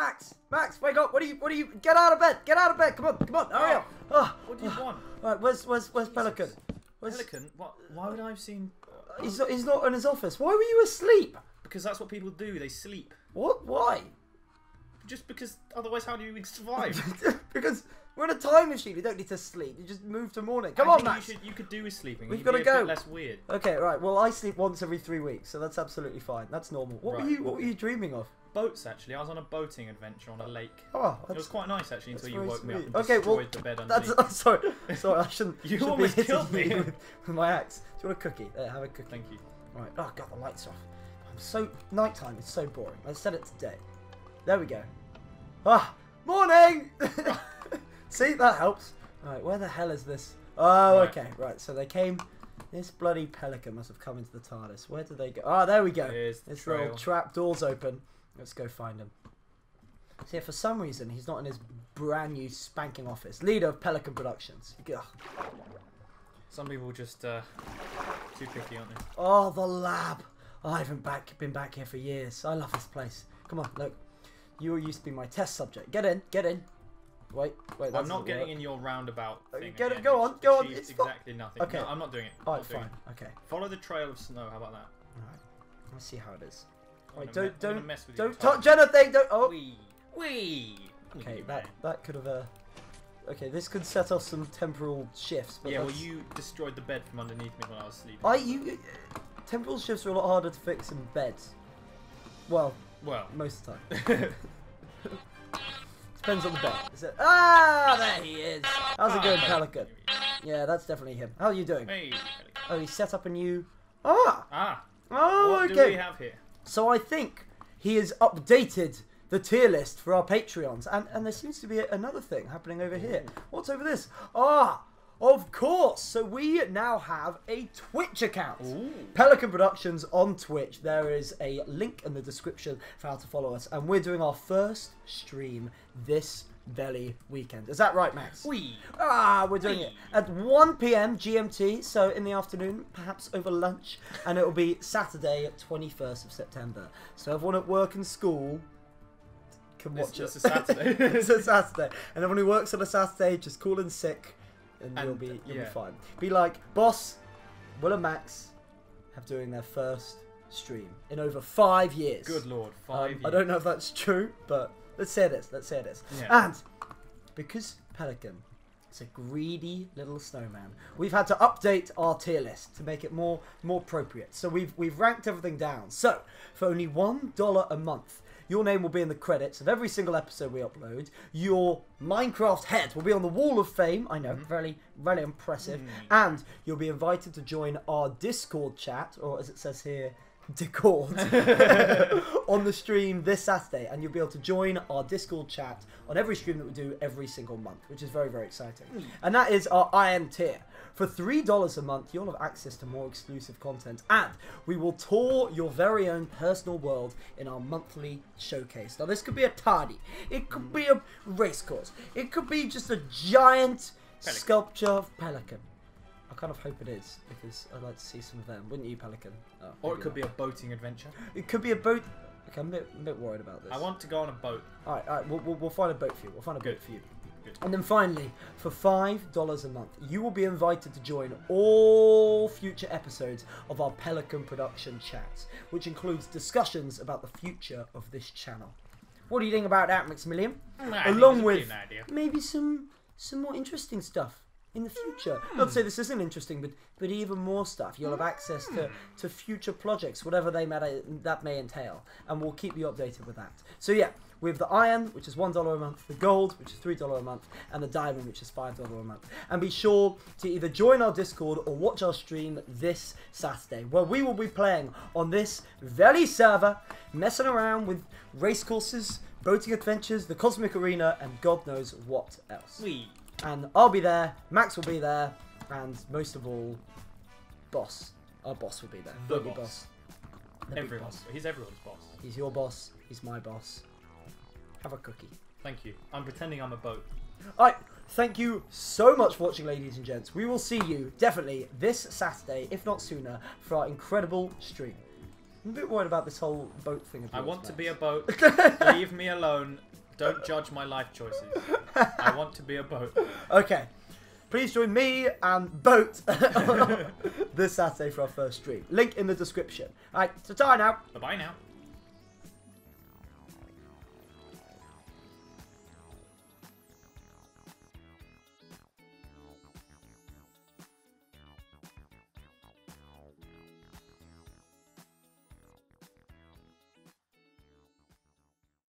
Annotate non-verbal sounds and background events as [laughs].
Max, Max, wake up! What are you? What are you? Get out of bed! Get out of bed! Come on, come on, hurry up! Oh, What ah, do you want? Ah. Right, where's where's where's Pelican? Where's, Pelican? What? Why would I have seen? He's not, he's not in his office. Why were you asleep? Because that's what people do. They sleep. What? Why? Just because. Otherwise, how do you survive? [laughs] because we're in a time machine. We don't need to sleep. You just move to morning. Come I on, Max. You, should, you could do with sleeping. We've gotta go. Bit less weird. Okay, right. Well, I sleep once every three weeks, so that's absolutely fine. That's normal. What were you? What were you dreaming of? Boats, actually. I was on a boating adventure on a lake. Oh, It was quite nice, actually, until you woke me up and Okay, well, the bed that's. underneath. I'm [laughs] sorry. Sorry, I shouldn't. [laughs] You shouldn't almost be killed me. with, with my axe. Do you want a cookie? There, have a cookie. Thank you. Right. Oh god, the lights off. I'm so nighttime is so boring. Let's set it to day. There we go. Ah, morning. [laughs] See, that helps. Right, where the hell is this? Oh, Right. okay. Right, so they came. This bloody pelican must have come into the TARDIS. Where did they go? Ah, there we go. Here's the This little trail. trap door's open. Let's go find him. See, for some reason, he's not in his brand new spanking office. Leader of Pelican Productions. Ugh. Some people just uh, too picky, aren't they? Oh, the lab. I haven't back, been back here for years. I love this place. Come on, look. You used to be my test subject. Get in, get in. Wait, wait. I'm not getting in your roundabout Uh, thing. get it- go on, go on, it's exactly nothing. Okay. No, I'm not doing it. Oh, Not fine. it. Okay. Follow the trail of snow. How about that? Alright. Let's see how it is. I'm Wait, gonna me- don't, I'm don't, mess with your don't time. touch anything. Don't. Oh. Wee, wee. Okay, Wee, that that could have. Uh, okay, this could set off some temporal shifts. But Yeah, well, you destroyed the bed from underneath me when I was sleeping. I you. Temporal shifts are a lot harder to fix in beds. Well, Well, most of the time. [laughs] Depends on the bed. Is it? Ah, there he is. How's it going, Pelican? Yeah, that's definitely him. How are you doing? Hey, Oh, he set up a new. Ah. ah, Oh, what okay. do we have here? So I think he has updated the tier list for our Patreons, and and there seems to be another thing happening over here. What's over this? Ah, of course. So we now have a Twitch account. Ooh. Pelican Productions on Twitch. There is a link in the description for how to follow us, and we're doing our first stream this very weekend. Is that right, Max? Wee. Ah, we're doing it at 1 p.m. GMT, so in the afternoon, perhaps over lunch, and it will be Saturday, 21st of September. So everyone at work and school can It's watch just it. a Saturday. [laughs] it's a Saturday, and everyone who works on a Saturday just call in sick, and, you'll be you'll yeah. be fine. Be like, boss, Will and Max have doing their first stream in over five years. Good lord, Um, five I don't know if that's true, but let's say it is. Let's say it is. Yeah. And because Pelican is a greedy little snowman, we've had to update our tier list to make it more more appropriate. So we've we've ranked everything down. So for only one dollar a month. Your name will be in the credits of every single episode we upload. Your Minecraft head will be on the Wall of Fame. I know, mm-hmm. very, very impressive. Mm. And you'll be invited to join our Discord chat, or as it says here, Discord [laughs] on the stream this Saturday, and you'll be able to join our Discord chat on every stream that we do every single month, which is very, very exciting. Hmm. And that is our Iron tier. For $3 a month, you'll have access to more exclusive content, and we will tour your very own personal world in our monthly showcase. Now, this could be a tardy, it could hmm. be a racecourse, it could be just a giant Pelican. sculpture of Pelican. I kind of hope it is because I'd like to see some of them, wouldn't you, Pelican? Oh, Or it could be a boating adventure. It could be a boat. Okay, I'm a bit, a bit worried about this. I want to go on a boat. All right, all right. We'll, we'll, we'll find a boat for you. We'll find a Good. boat for you. Good. And then finally, for five dollars a month, you will be invited to join all future episodes of our Pelican production chats, which includes discussions about the future of this channel. What do you think about that, Maximilian? Think Along with maybe some some more interesting stuff in the future. Not to say this isn't interesting, but but even more stuff. You'll have access to, to future projects, whatever they may that may entail, and we'll keep you updated with that. So yeah, we have the iron, which is one dollar a month, the gold, which is three dollar a month, and the diamond, which is five dollar a month. And be sure to either join our Discord or watch our stream this Saturday, where we will be playing on this very server, messing around with race courses, boating adventures, the cosmic arena, and God knows what else. Wee. And I'll be there, Max will be there, and most of all, Boss. Our boss will be there. The big boss. The big Everyone. boss. He's everyone's boss. He's your boss, he's my boss. Have a cookie. Thank you. I'm pretending I'm a boat. Alright, thank you so much for watching, ladies and gents. We will see you definitely this Saturday, if not sooner, for our incredible stream. I'm a bit worried about this whole boat thing. Of I want to be a boat. [laughs] Leave me alone. Don't judge my life choices. I [laughs] want to be a boat. Okay. Please join me and Boat [laughs] [laughs] this Saturday for our first stream. Link in the description. Alright, so tie now. Bye bye now.